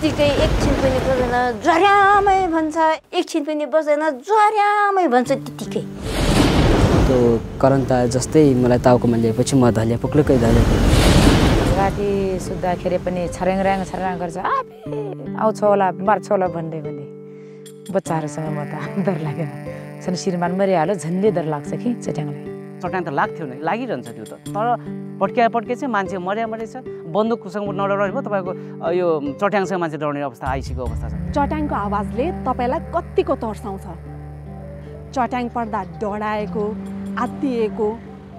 त्यत्तिकै एकछिन पनि बसेन ज्वर्यामै भन्छ। एकछिन पनि बसेन ज्वर्यामै भन्छ त्यत्तिकै त्यो करेन्ट आए जस्तै मलाई टाउकोमा लिएपछि म धलिया पुक्लुकै धले राति सुत्दाखेरि पनि छर्याङ छर्याङ गर्छ आउँछ होला मार्छ होला भन्दै भने बच्चाहरूसँग म त डर लागेर सन श्रीमान मरिहाल्यो झन्डै डर लाग्छ कि चट्याङलाई। चट्याङ त लाग्थ्यो नि लागिरहन्छ त्यो त। तर पड्किया पड्के चाहिँ मान्छे मर्या मरेछ बन्दुकसँग नडराउने भयो तपाईँको यो चट्याङसँग मान्छे डराउने अवस्था आइसकेको अवस्था छ। चट्याङको आवाजले तपाईँलाई कत्तिको तर्साउँछ? चट्याङ पर्दा डढाएको आत्तिएको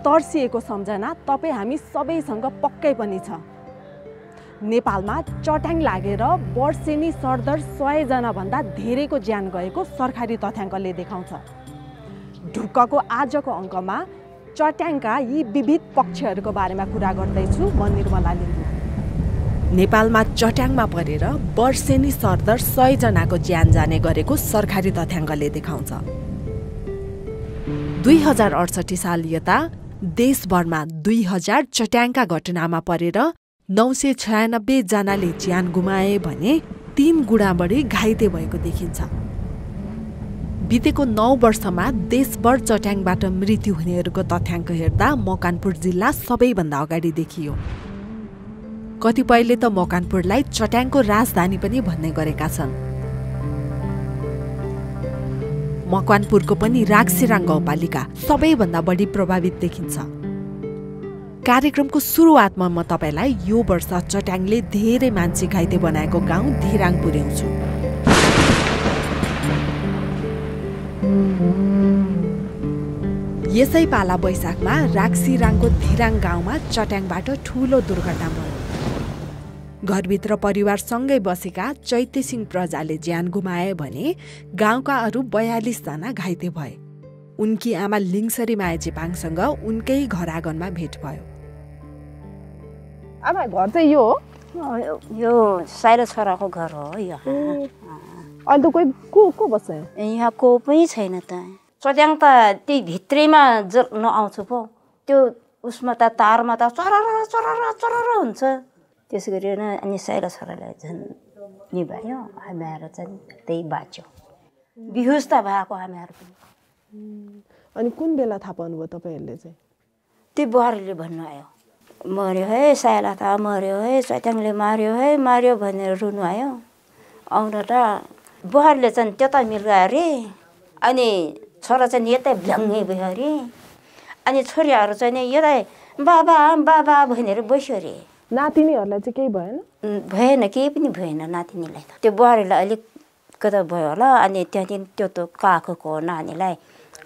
तर्सिएको सम्झना तपाईँ हामी सबैसँग पक्कै पनि छ। नेपालमा चट्याङ लागेर वर्षेनी सरदर सयजनाभन्दा धेरैको ज्यान गएको सरकारी तथ्याङ्कले देखाउँछ। ढुक्कको आजको अङ्कमा चट्याङका यी विविध पक्षहरूको बारेमा कुरा गर्दैछु म निर्मला लिम्बू। नेपालमा चट्याङमा परेर वर्षेनी सरदर सयजनाको ज्यान जाने गरेको सरकारी तथ्याङ्कले देखाउँछ। दुई हजार अडसठी साल यता देशभरमा दुई हजार चट्याङका घटनामा परेर नौ सय छयानब्बेजनाले ज्यान गुमाए भने तीन गुणा बढी घाइते भएको देखिन्छ। बितेको नौ वर्षमा देशभर चट्याङबाट मृत्यु हुनेहरूको तथ्याङ्क हेर्दा मकानपुर जिल्ला सबैभन्दा अगाडि देखियो। कतिपयले त मकानपुरलाई चट्याङको राजधानी पनि भन्ने गरेका छन्। मकवानपुरको पनि राक्सिराङ गाउँपालिका सबैभन्दा बढी प्रभावित देखिन्छ। कार्यक्रमको सुरुवातमा म तपाईँलाई यो वर्ष चट्याङले धेरै मान्छे घाइते बनाएको गाउँ धिराङ पुर्याउँछु। यसै पाला वैशाखमा राक्सिराङको धिराङ गाउँमा चट्याङबाट ठुलो दुर्घटना भयो। घरभित्र परिवारसँगै बसेका चैते सिंह प्रजाले ज्यान गुमाए भने गाउँका अरू बयालिसजना घाइते भए। उनकी आमा लिङ्सरी माया चेपाङसँग उनकै घर आँगनमा भेट भयो। आमा घर चाहिँ यो हो? यो- यो साइरो छोराको घर हो यहाँ अहिले त कोही को को बस्छ? यहाँ को पनि छैन त। चट्याङ त त्यही भित्रैमा जल्न आउँछ पो। त्यो उसमा त तारमा त चरर चरर चरर हुन्छ। त्यसो गरेर अनि साइरा छोरालाई झन् निभायो। हामीहरू चाहिँ त्यही बाँच्यो। बिहुस त भएको हामीहरू पनि। अनि कुन बेला थाहा पाउनुभयो तपाईँहरूले चाहिँ? त्यो बुहारीले भन्नु आयो मऱ्यो है साइला त मऱ्यो है चट्याङले मार्यो है मार्यो भनेर रुनु आयो। आउँदा त बुहारीले चाहिँ त्यता मिर्गायो अरे। अनि छोरा चाहिँ यतै भ्ल्याङ्गै भयो अरे। अनि छोरीहरू चाहिँ नि यतै बाबा बाबा भनेर बस्यो अरे। नातिनीहरूलाई चाहिँ केही भएन? भएन केही पनि भएन नातिनीलाई त। त्यो बुहारीलाई अलिक कता भयो होला अनि त्यहाँदेखि त्यो त काखको नानीलाई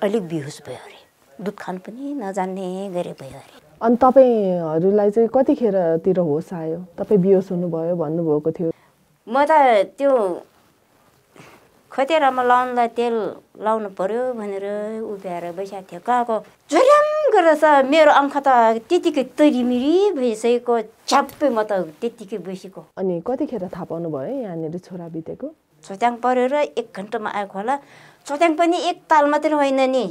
अलिक बिहुस भयो अरे। दुध खानु पनि नजान्ने गरे भयो अरे। अनि तपाईँहरूलाई चाहिँ कतिखेरतिर होस आयो? तपाईँ बिहोस हुनुभयो भन्नुभएको थियो। म त त्यो खतेरामा लाउनुलाई तेल लाउनु पर्यो भनेर उभ्याएर बसिरहेको थियो। कहाँको झोर्याम गरेर मेरो आँखा त त्यतिकै तरिमिरी भइसकेको छ्याप्पै म त त्यत्तिकै बसेको। अनि कतिखेर थाहा पाउनुभयो यहाँनिर छोरा बितेको? चोट्याङ परेर एक घन्टामा आएको होला। चोट्याङ पनि एक ताल मात्रै होइन नि।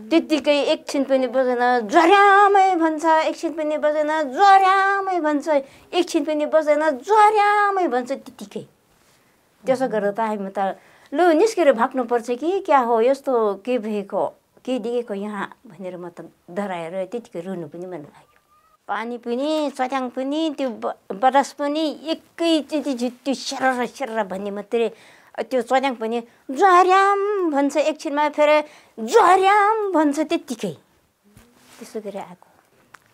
त्यत्तिकै एकछिन पनि बसेन ज्वर्यामै भन्छ एकछिन पनि बसेन ज्वर्यामै भन्छ एकछिन पनि बसेन ज्वर्यामै भन्छ त्यत्तिकै त्यसो गरेर त हामी त लु निस्केर भाग्नुपर्छ कि? क्या हो? यस्तो के भएको? के देखेको यहाँ? भनेर म त डराएर त्यतिकै रुनु पनि मन लाग्यो। पानी पनि चट्याङ पनि त्यो बरस पनि एकैचोटि झु- त्यो सेर सेर भन्ने मात्रै त्यो चट्याङ पनि ज्वार्याम भन्छ एकछिनमा फेरि ज्वार्याम भन्छ त्यत्तिकै त्यसो गरी आएको।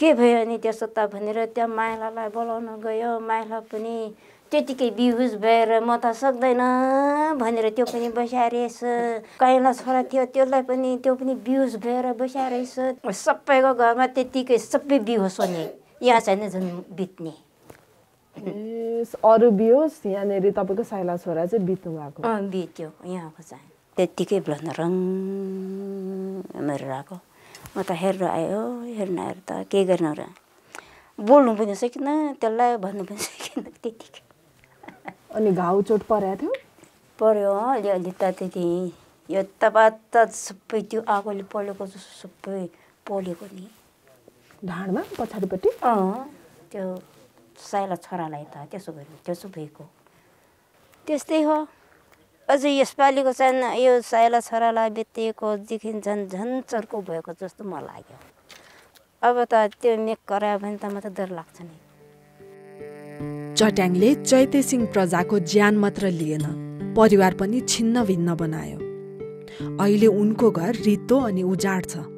के भयो अनि त्यसो त भनेर त्यहाँ माइलालाई बोलाउन गयो। माइला पनि त्यतिकै बिहुस भएर म त सक्दैन भनेर त्यो पनि बस्या रहेछ। काइला छोरा थियो त्यसलाई पनि त्यो पनि बिहुस भएर बस्या रहेछ। सबैको घरमा त्यत्तिकै सबै बिहोस हुने। यहाँ चाहिँ झन् बित्ने। अरू बिहोस? यहाँनिर तपाईँको साइला छोरा चाहिँ बित्नु भएको। बित्यो। यहाँको चाहिँ त्यत्तिकै ब्लन रङ मेरो आएको म त हेरेर आयो हेर्न आएर त के गर्न र? बोल्नु पनि सकिनँ त्यसलाई भन्नु पनि सकिनँ त्यतिकै। अनि घाउ चोट परेको थियो? पऱ्यो अलिअलि त त्यति। यो तपात सबै त्यो आगोले पलेको जस्तो सबै पोलेको नि। ढाडमा पछाडिपट्टि? अँ त्यो साइला छोरालाई त त्यसो गर्यो त्यसो भएको। त्यस्तै हो। अझै यसपालिको चाहिँ यो साइला छोरालाई बेतिएकोदेखि झन् झन् चर्को भएको जस्तो मलाई लाग्यो। अब त त्यो मेक करायो भने त म डर लाग्छ नि। चट्याङले चैते सिंह प्रजाको ज्यान मात्र लिएन परिवार पनि छिन्न भिन्न बनायो। अहिले उनको घर रित्तो अनि उजाड छ।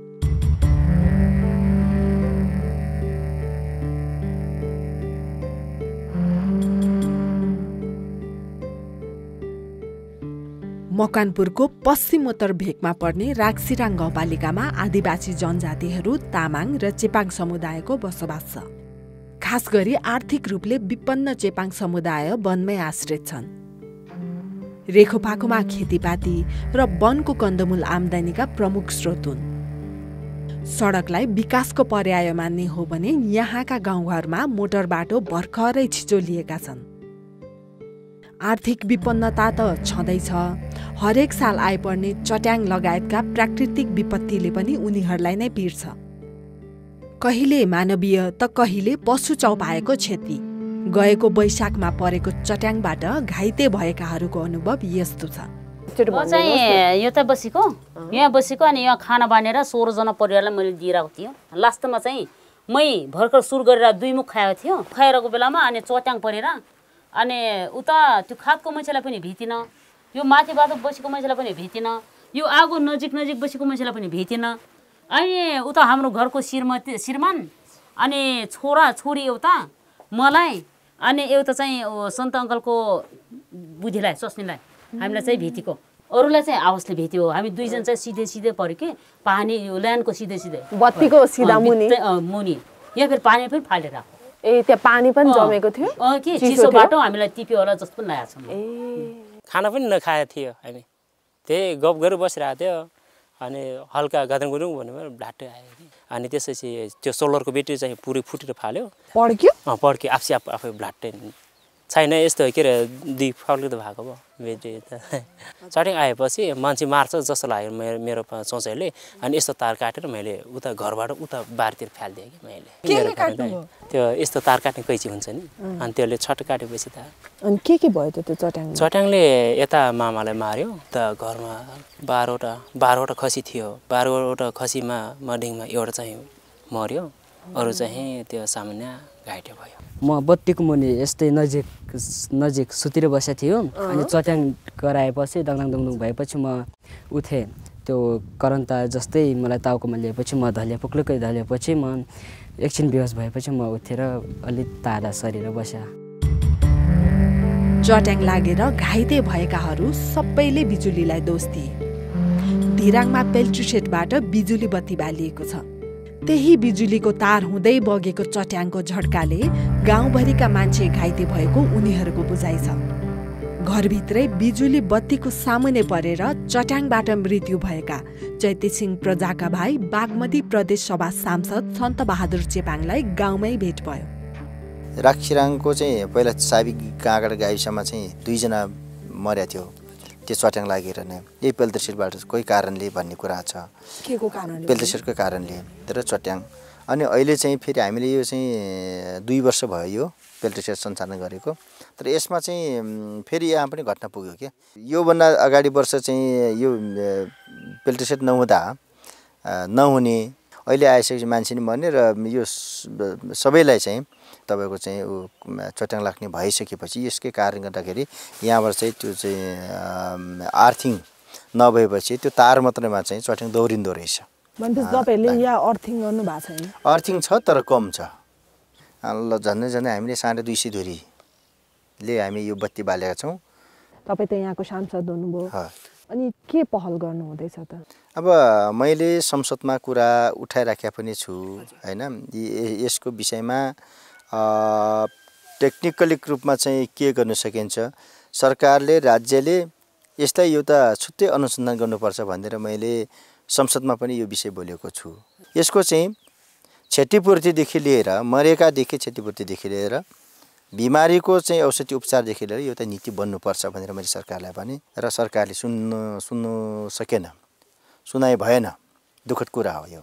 मकानपुरको पश्चिमोत्तर भेकमा पर्ने राक्सिराङ गाउँपालिकामा आदिवासी जनजातिहरू तामाङ र चेपाङ समुदायको बसोबास छ। खास गरी आर्थिक रूपले विपन्न चेपाङ समुदाय वनमै आश्रित छन्। रेखोपाखोमा खेतीपाती र वनको कन्दमूल आम्दानीका प्रमुख स्रोत हुन्। सडकलाई विकासको पर्याय मान्ने हो भने यहाँका गाउँघरमा मोटर बाटो भर्खरै छिचोलिएका छन्। आर्थिक विपन्नता त छँदैछ हरेक साल आइपर्ने चट्याङ लगायतका प्राकृतिक विपत्तिले पनि उनीहरूलाई नै पिर्छ। कहिले मानवीय त कहिले पशु चौपाएको क्षति। गएको वैशाखमा परेको चट्याङबाट घाइते भएकाहरूको अनुभव यस्तो छ। म चाहिँ यो त बसेको। यहाँ बसेको अनि यहाँ खाना बाँधेर सोह्रजना परिवारलाई मैले दिइरहेको थिएँ लास्टमा चाहिँ मै भर्खर सुरु गरेर दुई मुख खाएको थियो। खाइरहेको बेलामा अनि चट्याङ परेर अनि उता त्यो खातको मान्छेलाई पनि भेटिन यो माथिबाट बसेको मान्छेलाई पनि भेटिन यो आगो नजिक नजिक बसेको मान्छेलाई पनि भेटिन अनि उता हाम्रो घरको श्रीमती श्रीमान? अनि छोरा छोरी एउटा? मलाई? अनि एउटा चाहिँ सन्त अङ्कलको बुढीलाई स्वास्नीलाई हामीलाई चाहिँ भेटेको अरूलाई चाहिँ आवासले भेट्यो हामी दुईजना चाहिँ सिधै सिधै पऱ्यो कि? पानी यो ल्यान्डको सिधै सिधै। बत्तीको सिधा मुनि। मुनि। यहाँ फेरि पानी पनि फालेर। ए त्यहाँ पानी पनि। जमेको थियो? अँ कि चिसो चिसो थियो? बाटो हामीलाई टिप्यो होला जस्तो पनि लागेको छ। ए। खाना पनि नखाएको थियो हामी। त्यही गफ गरेर बसिरहेको थियो। अनि हल्का गदङ गुरुङ भन्यो भ्लाट्टै आयो कि। अनि त्यसपछि त्यो सोलरको ब्याट्री चाहिँ पुरै फुटेर फाल्यो। पड्क्यो? अँ पड्क्यो। आफै आफ आफै भ्लाट्टै छैन यस्तो के अरे दुई फाल्के त भएको भयो ब्याट्री त चट्याङ आएपछि मान्छे मार्छ जस्तो लाग्यो मेरो मेरो सोचाइले अनि यस्तो तार काटेर मैले उता घरबाट उता बारतिर फालिदिएँ कि मैले। त्यो यस्तो तार काट्ने कैँची हुन्छ नि। अनि त्यसले छट्ट काटेपछि त अनि के के भयो त्यो चट्याङ चट्याङले? यता मामालाई मार्यो। त घरमा बाह्रवटा बाह्रवटा खसी थियो। बाह्रवटा खसीमा मर्डिङमा एउटा चाहिँ मर्यो। अरू चाहिँ त्यो सामान्य घाइते भयो। म बत्तीको मुनि यस्तै नजिक नजिक सुतिर बसेको थियो अनि चट्याङ कराएपछि दङदङ दङदङ भएपछि म उठेँ। त्यो करन्ट आयो जस्तै मलाई टाउकोमा लिएपछि म धलिएँ पुक्लुकै धलिएपछि म एकछिन बेहोस भएपछि म उठेर अलिक तारा सरेर बसेँ। चट्याङ लागेर घाइते भएकाहरू सबैले बिजुलीलाई दोष दिए। धिराङमा पेल्ट्रिसेटबाट बिजुली बत्ती बालिएको छ। त्यही बिजुलीको तार हुँदै बगेको चट्याङको झड्काले गाउँभरिका मान्छे घाइते भएको उनीहरूको बुझाइ छ। घरभित्रै बिजुली बत्तीको सामुने परेर चट्याङबाट मृत्यु भएका चैते सिंह प्रजाका भाइ बागमती प्रदेश सभा सांसद सन्त बहादुर चेपाङलाई गाउँमै भेट भयो। राखिराङको चाहिँ पहिला साबी काँगड गाविसमा चाहिँ दुईजना मर्या थियो। त्यो चट्याङ लागेर नै यही पेल्ट्रेसेटबाट कोही कारणले भन्ने कुरा छ। के को कारणले? र चट्याङ अनि अहिले चाहिँ फेरि हामीले यो चाहिँ दुई वर्ष भयो यो पेल्ट्रेसेट सञ्चालन गरेको। तर यसमा चाहिँ फेरि यहाँ पनि घटना पुग्यो क्या। योभन्दा अगाडि वर्ष चाहिँ यो पेल्ट्रेसेट नहुँदा नहुने अहिले आइसकेपछि मान्छे नि मर्ने र यो सबैलाई चाहिँ तपाईँको चाहिँ ऊ चट्याङ लाग्ने भइसकेपछि यसकै कारण गर्दाखेरि यहाँबाट चाहिँ त्यो चाहिँ आर्थिङ नभएपछि त्यो तार मात्रैमा चाहिँ चट्याङ दौडिँदो रहेछ। अर्थिङ छ तर कम छ। ल झन्डै झन्डै हामीले साढे दुई सय धुरीले हामी यो बत्ती बालेका छौँ। तपाईँ त यहाँको सांसद हुनुभयो। अनि के पहल गर्नु हुँदैछ त? अब मैले संसदमा कुरा उठाइराखेका पनि छु होइन? यसको विषयमा टेक्निकली रूपमा चाहिँ के गर्न सकिन्छ? सरकारले राज्यले यसलाई एउटा छुट्टै अनुसन्धान गर्नुपर्छ भनेर मैले संसदमा पनि यो विषय बोलेको छु। यसको चाहिँ क्षतिपूर्तिदेखि लिएर मरेकादेखि क्षतिपूर्तिदेखि लिएर बिमारीको चाहिँ औषधि उपचारदेखि लिएर एउटा नीति बन्नुपर्छ भनेर मैले सरकारलाई भने र सरकारले सुन्नु सुन्नु सकेन सुनाइ भएन। दुःखद कुरा हो यो।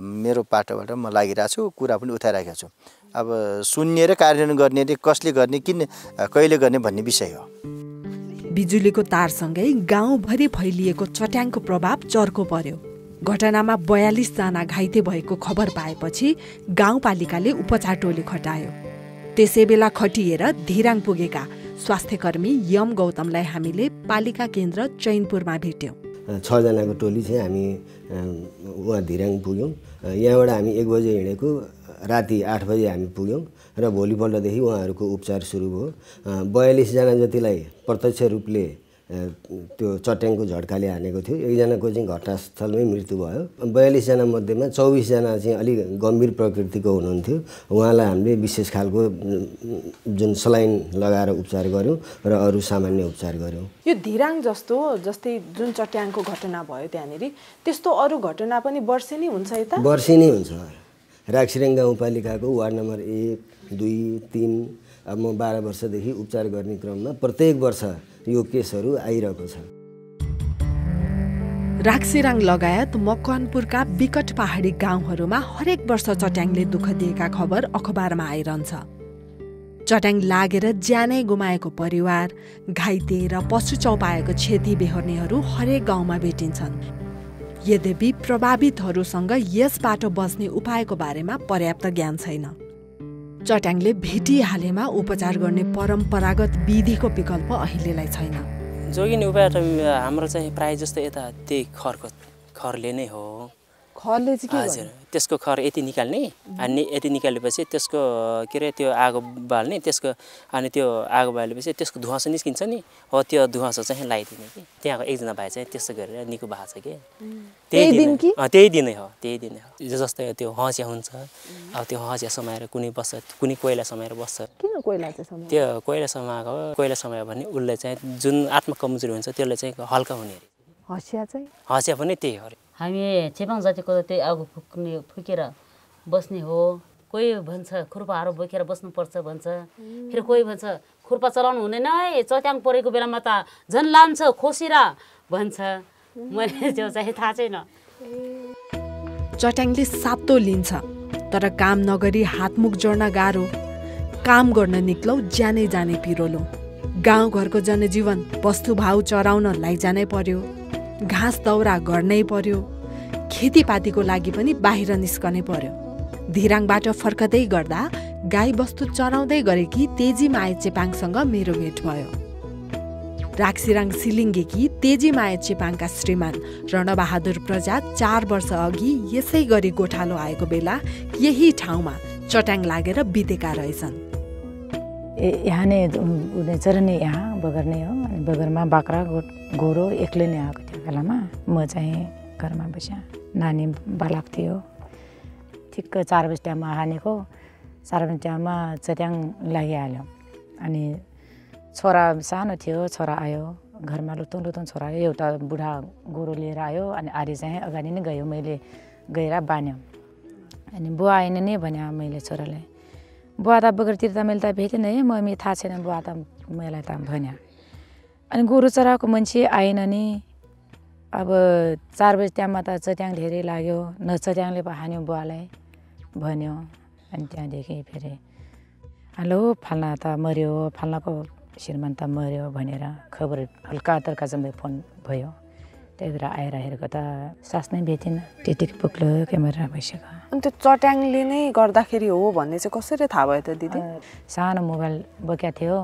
मेरो पाटोबाट म लागिरहेको छु कुरा पनि उठाइरहेको छु। अब सुन्ने र कार्यान्वयन गर्ने कसले गर्ने किन कहिले गर्ने भन्ने विषय हो। बिजुलीको तारसँगै गाउँभरि फैलिएको चट्याङको प्रभाव चर्को पर्यो। घटनामा बयालिसजना घाइते भएको खबर पाएपछि गाउँपालिकाले उपचार टोली खटायो। त्यसै बेला खटिएर धिराङ पुगेका स्वास्थ्यकर्मी यम गौतमलाई हामीले पालिका केन्द्र चैनपुरमा भेट्यौँ। छजनाको टोली चाहिँ हामी उहाँ धिराङ पुग्यौँ। यहाँबाट हामी एक बजे हिँडेको राति आठ बजे हामी पुग्यौँ र भोलिपल्टदेखि उहाँहरूको उपचार सुरु भयो। बयालिसजना जतिलाई प्रत्यक्ष रूपले त्यो चट्याङको झड्काले हानेको थियो एकजनाको चाहिँ घटनास्थलमै मृत्यु भयो। बयालिसजना मध्येमा चौबिसजना चाहिँ अलिक गम्भीर प्रकृतिको हुनुहुन्थ्यो। उहाँलाई हामीले विशेष खालको जुन सलाइन लगाएर उपचार गऱ्यौँ र अरू सामान्य उपचार गऱ्यौँ। यो धिराङ जस्तो जस्तै जुन चट्याङको घटना भयो त्यहाँनिर त्यस्तो अरू घटना पनि वर्षेनी हुन्छ यता? वर्षी नै हुन्छ। राक्सिरेङ गाउँपालिकाको वार्ड नम्बर एक दुई तिन अब म बाह्र वर्षदेखि उपचार गर्ने क्रममा प्रत्येक वर्ष यो केसहरू आइरहेको छ। राक्सिराङ लगायत मकवानपुरका विकट पहाडी गाउँहरूमा हरेक वर्ष चट्याङले दुःख दिएका खबर अखबारमा आइरहन्छ। चट्याङ लागेर ज्यानै गुमाएको परिवार घाइते र पशु चौपाएको क्षति बेहोर्नेहरू हरेक गाउँमा भेटिन्छन्। यद्यपि प्रभावितहरूसँग यसबाट बच्ने उपायको बारेमा पर्याप्त ज्ञान छैन। चट्याङले भेटिहालेमा उपचार गर्ने परम्परागत विधिको विकल्प अहिलेलाई छैन। जोगिने उपाय हाम्रो चाहिँ प्रायः जस्तो यता त्यही खरको खरले नै हो। खरले चाहिँ हजुर। त्यसको खर यति निकाल्ने अनि यति निकालेपछि त्यसको के अरे त्यो आगो बाल्ने त्यसको अनि त्यो आगो बालेपछि त्यसको धुवासो निस्किन्छ नि। हो त्यो धुवासो चाहिँ लगाइदिने कि। त्यहाँको एकजना भाइ चाहिँ त्यस्तो गरेर निको भएको छ कि। त्यही दिन। कि? त्यही दिनै हो त्यही दिनै हो। जस्तै त्यो हँसिया हुन्छ। अब त्यो हँसिया समाएर कुनै बस्छ कुनै कोइला समाएर बस्छ। किन कोइला चाहिँ त्यो कोइला समाएको कोइला समायो भने उसले चाहिँ जुन आत्मा कमजोरी हुन्छ त्यसले चाहिँ हल्का हुने अरे। हँसिया चाहिँ? हँसिया पनि त्यही हो अरे। हामी चेपाङ जातिको त्यही आगो फुक्ने फुकेर बस्ने हो। कोही भन्छ खुर्पाहरू बोकेर बस्नुपर्छ भन्छ। फेरि कोही भन्छ खुर्पा चलाउनु हुँदैन है चट्याङ परेको बेलामा त झन् लान्छ खोसेर भन्छ। मैले त्यो चाहिँ थाहा छैन। चट्याङले सातो लिन्छ तर काम नगरी हातमुख जोड्न गाह्रो। काम गर्न निक्लौ ज्यानै जाने पिरोलो। गाउँघरको जनजीवन वस्तुभाउ चराउन लैजानै पर्यो। घाँस दाउरा गर्नै पर्यो। खेतीपातीको लागि पनि बाहिर निस्कनै पर्यो। धिराङबाट फर्कदै गर्दा गाई बस्तु चराउँदै गरेकी तेजी माया चेपाङसँग मेरो भेट भयो। राक्सिराङ सिलिङ्गेकी तेजी माया चेपाङका श्रीमान रणबहादुर प्रजा चार वर्ष अघि यसै गरी गोठालो आएको बेला यही ठाउँमा चट्याङ लागेर बितेका रहेछन्। ए यहाँ नै चरने यहाँ बगर नै हो बगरमा बाख्रा गोरो एक्लै नै आएको बेलामा म चाहिँ घरमा बस्या। नानी बालक थियो। ठिक्क चार बजी टाइममा हानेको। चार बजी टाइममा चट्याङ लागिहाल्यो। अनि छोरा सानो थियो छोरा आयो। घरमा लुतुङ लुतुङ छोरा एउटा बुढा गोरु लिएर आयो। अनि आर्य चाहिँ अगाडि नै गयो। मैले गएर बान्यो। अनि बुवा आएन नि भने मैले छोरालाई। बुवा त बगरतिर त मैले त भेटेन है। मम्मी थाहा छैन बुवा त मलाई त भन्यो। अनि गोरु चराएको मान्छे आएन नि। अब चार बजी टाइममा त चट्याङ धेरै लाग्यो न चट्याङले पो हान्यो बुवालाई भन्यो। अनि त्यहाँदेखि फेरि हेलो फाल्ना त मऱ्यो फाल्नाको श्रीमान त मऱ्यो भनेर खबर हल्का तर्का जम्मै फोन भयो। त्यही भएर आएर हेरेको त सास नै भेटिनँ टिटिक पुग्लो क्यामेरा भइसक्यो। अनि त्यो चट्याङले नै गर्दाखेरि हो भन्ने चाहिँ कसरी थाहा भयो त दिदी? सानो मोबाइल बोकेको थियो।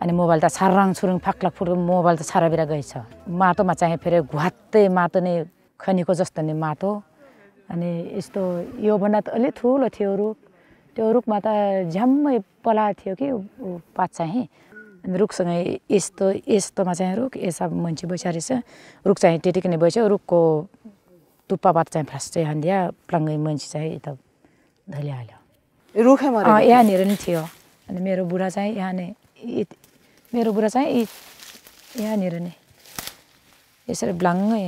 अनि मोबाइल त छाराङ छुरुङ फाक्लाक फुरुङ मोबाइल त छाराबिरा गएछ माटोमा चाहिँ फेरि घुवात्तै माटो नै खनेको जस्तो नै माटो अनि यस्तो योभन्दा त अलिक ठुलो थियो रुख त्यो रुखमा त झ्याम्मै पलाएको थियो कि पात चाहिँ अनि रुखसँग यस्तो यस्तोमा चाहिँ रुख यसा मान्छे बसिरहेको रहेछ रुख चाहिँ टेटिक नै बस्यो रुखको टुप्पाबाट चाहिँ चाहिँ हानिदियो प्लाङ्गै मान्छे चाहिँ यता धलिहाल्यो रुखै यहाँनिर नै थियो अनि मेरो बुढा चाहिँ यहाँ नै मेरो बुढा चाहिँ यहाँनिर नै। यसरी ब्लाङ्गै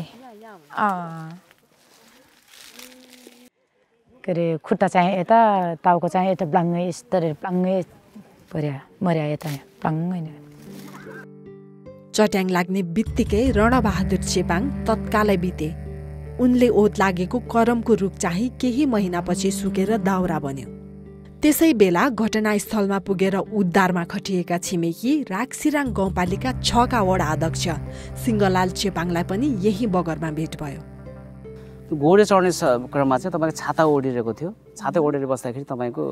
के अरे खुट्टा चाहिँ यता टाउको चाहिँ यता ब्लाङ्गै यस्तरी ब्लाङ्गै पर्या मर्या यता ब्लाङ्गै नै चट्याङ लाग्ने बित्तिकै रणबहादुर चेपाङ तत्कालै बिते। उनले ओत लागेको करमको रुख चाहिँ केही महिनापछि सुकेर दाउरा बन्यो। त्यसै बेला घटनास्थलमा पुगेर उद्धारमा खटिएका छिमेकी राक्सिराङ गाउँपालिका छका वडा अध्यक्ष सिंहलाल चेपाङलाई पनि यही बगरमा भेट भयो। घोडे चढ्ने क्रममा चाहिँ तपाईँको छाता ओढिरहेको थियो। छाता ओढेर बस्दाखेरि तपाईँको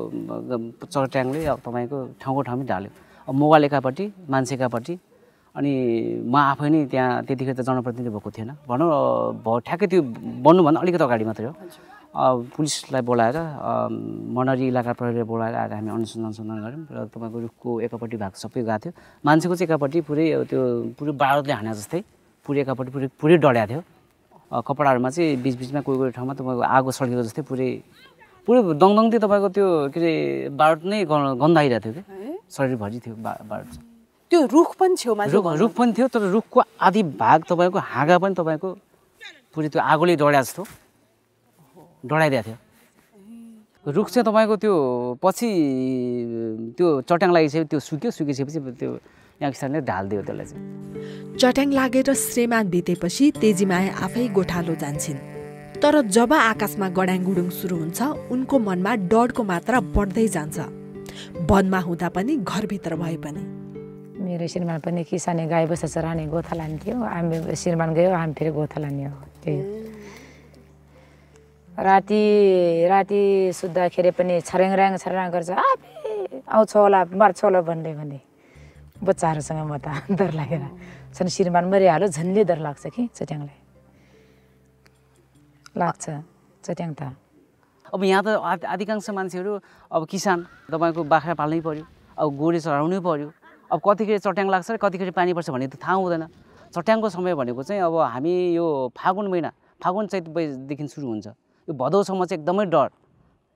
चट्याङले अब तपाईँको ठाउँको ठाउँमै ढाल्यो। अब मोबाइल एकापट्टि मान्छे एकापट्टि अनि म आफै नै त्यहाँ त्यतिखेर त जनप्रतिनिधि भएको थिएन। भनौँ ठ्याक्कै त्यो बन्नुभन्दा अलिकति अगाडि मात्रै हो। पुलिसलाई बोलाएर मनरी इलाका प्रहरीलाई बोलाएर आएर हामी अनुसन्धान सन्धान गऱ्यौँ र तपाईँको रुखको एकापट्टि भएको सबै गएको थियो। मान्छेको चाहिँ एकापट्टि पुरै त्यो पुरै बारुदले हाने जस्तै पुरै एकापट्टि पुरै पुरै डढिएको थियो। कपडाहरूमा चाहिँ बिचबिचमा कोही कोही ठाउँमा तपाईँको आगो सल्किएको जस्तै पुरै पुरै दङदङ थियो तपाईँको त्यो के अरे बारुद नै गन्ध आइरहेको थियो कि? शरीरभरि थियो बा बारुद। त्यो रुख पनि छेउमा रुख रुख पनि थियो तर रुखको आधी भाग तपाईँको हाँगा पनि तपाईँको पुरै त्यो आगोले डढ्या जस्तो। डढाइदिएको थियो। रुख चाहिँ तपाईँको त्यो पछि त्यो चट्याङ लागिसकेपछि त्यो सुक्यो सुकिसकेपछि त्यो यहाँ किसानले ढालिदियो त्यसलाई चाहिँ। चट्याङ लागेर श्रीमान बितेपछि तेजीमाया आफै गोठालो जान्छन्। तर जब आकाशमा गडाङगुडुङ सुरु हुन्छ उनको मनमा डरको मात्रा बढ्दै जान्छ। वनमा हुँदा पनि घरभित्र भए पनि। मेरो श्रीमान पनि किसाने गाई बस्छ चराउने गोथा लान्थ्यो हामी श्रीमान गयो हामी फेरि गोथा लाने हो। त्यही राति राति सुत्दाखेरि पनि छर्याङ छर्याङ गर्छ आफै आउँछ होला मर्छ होला भन्दै भन्दै बच्चाहरूसँग म त डर लागेर झन् श्रीमान मरिहाल्यो झन्ले डर लाग्छ कि चट्याङलाई? लाग्छ चट्याङ त। अब यहाँ त अधिकांश मान्छेहरू अब किसान तपाईँको बाख्रा पाल्नै पऱ्यो अब गोरे चढाउनै पऱ्यो अब कतिखेर चट्याङ लाग्छ र कतिखेर पानी पर्छ भन्ने त थाहा हुँदैन। चट्याङको समय भनेको चाहिँ अब हामी यो फागुन महिना फागुन चैत बजीदेखि सुरु हुन्छ। यो भदौसम्म चाहिँ एकदमै डर।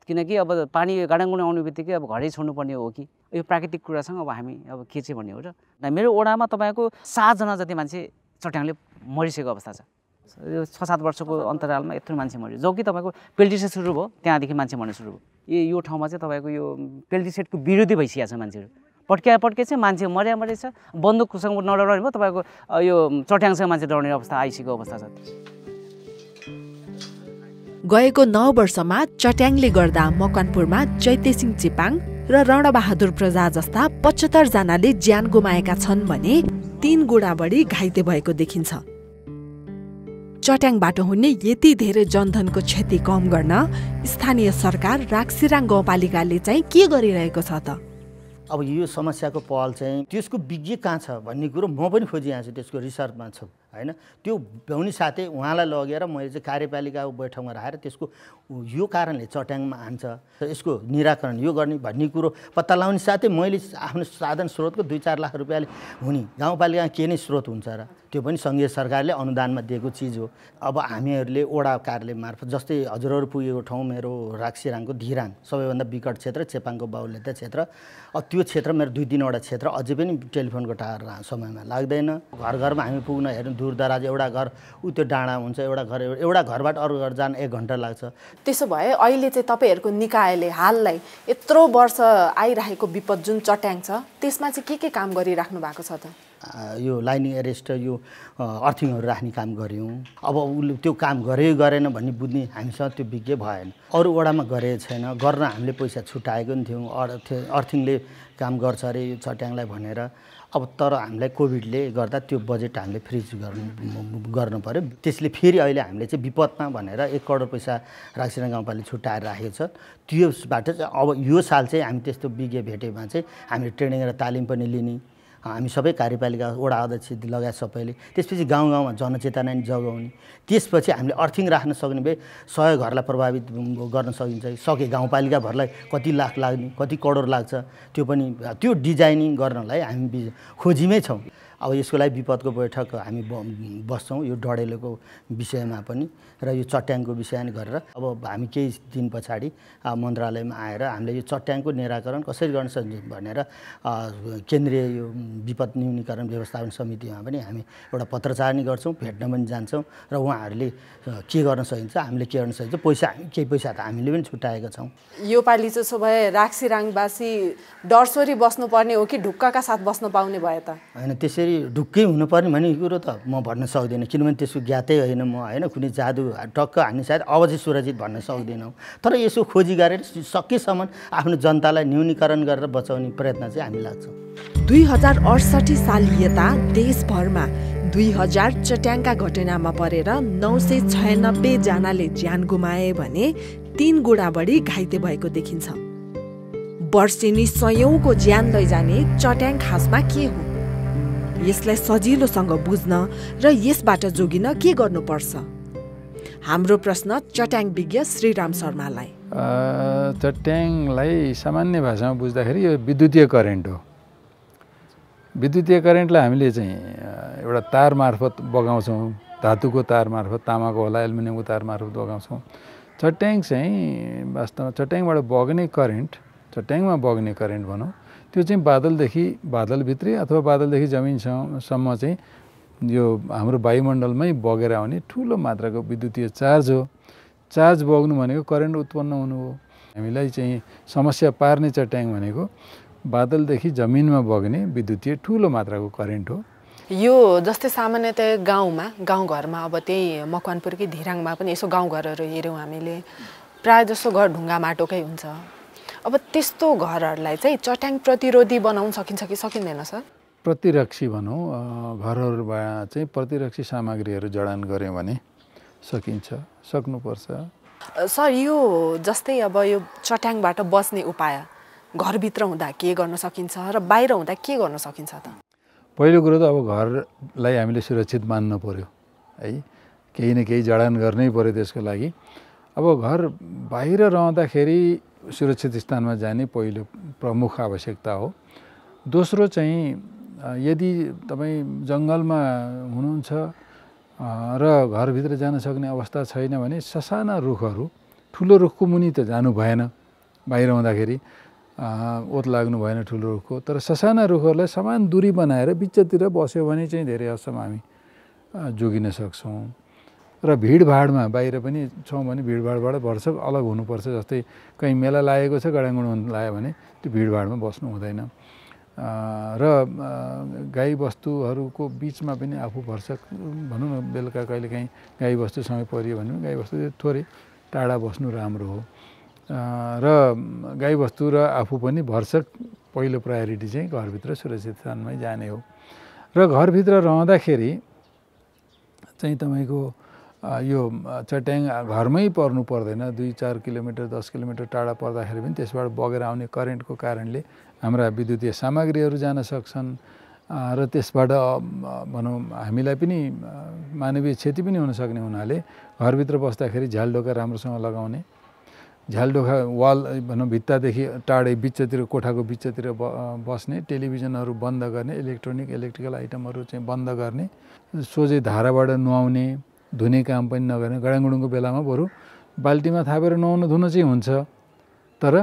किनकि अब पानी गाडाङगुड आउने बित्तिकै अब घरै छोड्नुपर्ने हो कि? यो प्राकृतिक कुरासँग अब हामी अब के चाहिँ भन्ने हो र? मेरो ओडामा तपाईँको सातजना जति मान्छे चट्याङले मरिसकेको अवस्था छ। यो छ सात वर्षको अन्तरालमा यत्रो मान्छे मऱ्यो जो कि तपाईँको पेल्टिसेट सुरु भयो त्यहाँदेखि मान्छे मर्न सुरु भयो। यो यो ठाउँमा चाहिँ तपाईँको यो पेल्टिसेटको विरोधी भइसकेको छ मान्छेहरू। पड्क्या पड्के चाहिँ मान्छे मर्या मरेछ बन्दुकसँग नडराउने भयो तपाईँको यो चट्याङसँग मान्छे डराउने अवस्था आइसकेको अवस्था छ। गएको नौ वर्षमा चट्याङले गर्दा मकनपुरमा चैतेसिंह चिपाङ र रणबहादुर प्रजा जस्ता पचहत्तर जनाले ज्यान गुमाएका छन् भने तीन गुणा बढी घाइते भएको देखिन्छ। चट्याङबाट हुने यति धेरै जनधनको क्षति कम गर्न स्थानीय सरकार राक्सिराङ गाउँपालिकाले चाहिँ के गरिरहेको छ त? अब यो समस्याको पहल चाहिँ त्यसको विज्ञ कहाँ छ भन्ने कुरो म पनि खोजिरहेको छु त्यसको रिसर्चमा छु। होइन? त्यो भ्याउने साथै उहाँलाई लगेर मैले चाहिँ कार्यपालिकाको बैठकमा राखेर त्यसको यो कारणले चट्याङमा हान्छ यसको निराकरण यो गर्ने भन्ने कुरो पत्ता लगाउने साथै मैले आफ्नो साधन स्रोतको दुई चार लाख रुपियाँले हुने गाउँपालिकामा के नै स्रोत हुन्छ र। त्यो पनि सङ्घीय सरकारले अनुदानमा दिएको चिज हो। अब हामीहरूले ओडा कार्यालय मार्फत जस्तै हजुरहरू पुगेको ठाउँ मेरो राक्सिराङको धिराङ सबैभन्दा विकट क्षेत्र चेपाङको बाहुल्यता क्षेत्र। अब त्यो क्षेत्र मेरो दुई तिनवटा क्षेत्र अझै पनि टेलिफोनको टावर समयमा लाग्दैन। घर घरमा हामी पुग्न हेर्नु दूर दराज एउटा घर ऊ त्यो डाँडा हुन्छ एउटा घर एउटा घरबाट अरू घर जान एक घन्टा लाग्छ। त्यसो भए अहिले चाहिँ तपाईँहरूको निकायले हाललाई यत्रो वर्ष आइरहेको विपद जुन चट्याङ छ त्यसमा चाहिँ के के काम गरिराख्नु भएको छ त? यो लाइनिङ एरेस्ट यो अर्थिङहरू राख्ने काम गऱ्यौँ। अब उसले त्यो काम गरे गरेन भन्ने बुझ्ने हामीसँग त्यो विज्ञ भएन। अरू वडामा गरेको छैन गर्न हामीले पैसा छुट्याएको पनि थियौँ अर्थ अर्थिङले काम गर्छ अरे यो चट्याङलाई भनेर। अब तर हामीलाई कोभिडले गर्दा त्यो बजेट हामीले फ्रिज गर्नु गर्नु पऱ्यो त्यसले फेरि अहिले हामीले चाहिँ विपदमा भनेर एक करोड पैसा राक्सिना गाउँपालिका छुट्याएर राखेको छ। त्यसबाट चाहिँ अब यो साल चाहिँ हामी त्यस्तो विज्ञ भेटेमा चाहिँ हामीले ट्रेनिङ र तालिम पनि लिने हामी सबै कार्यपालिका वडा अध्यक्ष लगायत सबैले त्यसपछि गाउँ गाउँमा जनचेतना जगाउने त्यसपछि हामीले अर्थिङ राख्न सक्ने भए सय घरलाई प्रभावित गर्न सकिन्छ। सके गाउँपालिकाभरलाई कति लाख लाग्ने कति करोड लाग्छ त्यो पनि त्यो डिजाइनिङ गर्नलाई हामी खोजीमै छौँ। अब यसको लागि विपदको बैठक हामी बस्छौँ यो डढेलोको विषयमा पनि र यो चट्याङको विषयमा गरेर अब हामी केही दिन पछाडि मन्त्रालयमा आएर हामीले यो चट्याङको निराकरण कसरी गर्न सकिन्छ भनेर केन्द्रीय यो विपद न्यूनीकरण व्यवस्थापन समितिमा पनि हामी एउटा पत्रचार नि गर्छौँ भेट्न पनि जान्छौँ र उहाँहरूले के गर्न सकिन्छ हामीले के गर्न सकिन्छ पैसा केही पैसा त हामीले पनि छुट्याएका छौँ। यो पालि चाहिँ सो भए राक्सिराङवासी डरसोरी बस्नुपर्ने हो कि ढुक्कका साथ बस्न पाउने भयो त? होइन त्यसरी ढुक्कै हुनुपर्ने भन्ने कुरो त म भन्न सक्दिनँ। किनभने त्यसको ज्ञातै होइन म होइन? कुनै जादु टक्क हामी सायद अब चाहिँ सुरक्षित भन्न सक्दैनौँ। तर यसो खोजी गरेर सकेसम्म आफ्नो जनतालाई न्यूनीकरण गरेर बचाउने प्रयत्न चाहिँ हामी लाग्छौँ। दुई हजार अडसठी साल यता देशभरमा दुई हजार चट्याङका घटनामा परेर नौ सय छयानब्बेजनाले ज्यान गुमाए भने तिन गुणा बढी घाइते भएको देखिन्छ। वर्षेनी सयौँको ज्यान लैजाने चट्याङ खासमा के हो? यसलाई सजिलोसँग बुझ्न र यसबाट जोगिन के गर्नुपर्छ? हाम्रो प्रश्न चट्याङ विज्ञ श्रीराम शर्मालाई। चट्याङलाई सामान्य भाषामा बुझ्दाखेरि यो विद्युतीय करेन्ट हो। विद्युतीय करेन्टलाई हामीले चाहिँ एउटा तार मार्फत बगाउँछौँ धातुको तार मार्फत तामाको होला एल्युमिनियमको तार मार्फत बगाउँछौँ। चट्याङ चाहिँ वास्तवमा चट्याङबाट बग्ने करेन्ट चट्याङमा बग्ने करेन्ट भनौँ त्यो चाहिँ बादलदेखि बादलभित्रै अथवा बादलदेखि जमिनसम्म चाहिँ यो हाम्रो वायुमण्डलमै बगेर आउने ठुलो मात्राको विद्युतीय चार्ज हो। चार्ज बग्नु भनेको करेन्ट उत्पन्न हुनु हो। हामीलाई चाहिँ समस्या पार्ने चट्याङ भनेको बादलदेखि जमिनमा बग्ने विद्युतीय ठुलो मात्राको करेन्ट हो। यो जस्तै सामान्यतया गाउँमा गाउँघरमा अब त्यही मकवानपुरकै धिराङमा पनि यसो गाउँघरहरू हेऱ्यौँ हामीले। प्रायः जसो घर ढुङ्गा माटोकै हुन्छ। अब त्यस्तो घरहरूलाई चाहिँ चट्याङ प्रतिरोधी बनाउन सकिन्छ कि सकिँदैन सर? प्रतिरक्षी भनौँ घरहरूबाट चाहिँ प्रतिरक्षी सामग्रीहरू जडान गऱ्यौँ भने सकिन्छ सक्नुपर्छ। सर यो जस्तै अब यो चट्याङबाट बस्ने उपाय घरभित्र हुँदा के गर्न सकिन्छ र बाहिर हुँदा के गर्न सकिन्छ त? पहिलो कुरो त अब घरलाई हामीले सुरक्षित मान्नु पऱ्यो है? केही न केही जडान गर्नै पऱ्यो त्यसको लागि। अब घर बाहिर रहँदाखेरि सुरक्षित स्थानमा जाने पहिलो प्रमुख आवश्यकता हो। दोस्रो चाहिँ यदि तपाईँ जङ्गलमा हुनुहुन्छ र घरभित्र जान सक्ने अवस्था छैन भने ससाना रुखहरू ठुलो रुखको मुनि त जानु भएन। बाहिर हुँदाखेरि ओत लाग्नु भएन ठुलो रुखको। तर ससाना रुखहरूलाई समान दूरी बनाएर बिचतिर बस्यो भने चाहिँ धेरै हदसम्म हामी जोगिन सक्छौँ। र भिडभाडमा बाहिर पनि छौँ भने भिडभाडबाट भरसक अलग हुनुपर्छ जस्तै कहीँ मेला लागेको छ गडाङगुड लाग्यो भने त्यो भिडभाडमा बस्नु हुँदैन। र गाई बस्तुहरूको बिचमा पनि आफू भरसक भनौँ न बेलुका कहिलेकाहीँ गाई बस्तुसँग परियो भने गाई बस्तु थोरै टाढा बस्नु राम्रो हो। र गाईबस्तु र आफू पनि भरसक पहिलो प्रायोरिटी चाहिँ घरभित्र सुरक्षित स्थानमै जाने हो। र घरभित्र रहँदाखेरि चाहिँ तपाईँको यो चट्याङ घरमै पर्नु पर्दैन। दुई चार किलोमिटर दस किलोमिटर टाढा पर्दाखेरि पनि त्यसबाट बगेर आउने करेन्टको कारणले हाम्रा विद्युतीय सामग्रीहरू जान सक्छन्। र त्यसबाट भनौँ हामीलाई पनि मानवीय क्षति पनि हुनसक्ने हुनाले घरभित्र बस्दाखेरि झ्यालडोका राम्रोसँग लगाउने झ्यालडोखा वाल भनौँ भित्तादेखि टाढै बिचतिर कोठाको बिचतिर बस्ने टेलिभिजनहरू बन्द गर्ने इलेक्ट्रोनिक इलेक्ट्रिकल आइटमहरू चाहिँ बन्द गर्ने सोझै धाराबाट नुहाउने धुने काम पनि नगर्ने गडाङगुडुङको बेलामा बरु बाल्टीमा थापेर नुहाउनु धुन चाहिँ हुन्छ तर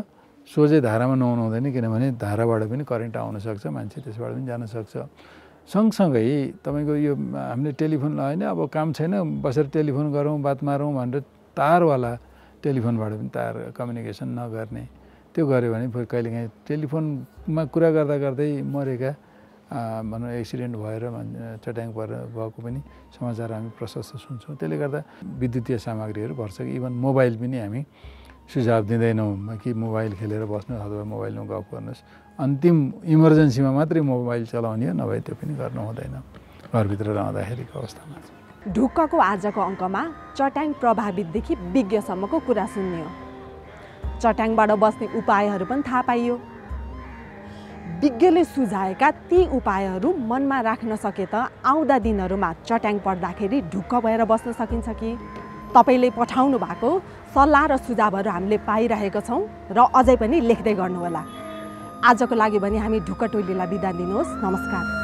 सोझै धारामा नुहाउनु हुँदैन किनभने धाराबाट पनि करेन्ट आउन सक्छ मान्छे त्यसबाट पनि जान सक्छ। सँगसँगै तपाईँको यो हामीले टेलिफोन होइन अब काम छैन बसेर टेलिफोन गरौँ बात मारौँ भनेर तारवाला टेलिफोनबाट पनि तार कम्युनिकेसन नगर्ने। त्यो गऱ्यो भने कहिलेकाहीँ टेलिफोनमा कुरा गर्दा गर्दै मरेका भनौँ एक्सिडेन्ट भएर चट्याङ परेर भएको पनि समाचार हामी प्रशस्त सुन्छौँ। त्यसले गर्दा विद्युतीय सामग्रीहरू भर्छ कि? इभन मोबाइल पनि हामी सुझाव दिँदैनौँ कि मोबाइल खेलेर बस्नु अथवा मोबाइलमा गफ गर्नुहोस्। अन्तिम इमर्जेन्सीमा मात्रै मोबाइल चलाउने हो नभए त्यो पनि गर्नु हुँदैन। घरभित्र रहँदाखेरिको अवस्थामा। ढुक्कको आजको अङ्कमा चट्याङ प्रभावितदेखि विज्ञसम्मको कुरा सुन्यो चट्याङबाट बस्ने उपायहरू पनि थाहा पाइयो। विज्ञले सुझाएका ती उपायहरू मनमा राख्न सके त आउँदा दिनहरूमा चट्याङ पर्दाखेरि ढुक्क भएर बस्न सकिन्छ कि? तपाईँले पठाउनु भएको सल्लाह र सुझावहरू हामीले पाइरहेका छौँ र अझै पनि लेख्दै गर्नुहोला। आजको लागि भने हामी ढुक्क टोलीलाई बिदा दिनुहोस्। नमस्कार।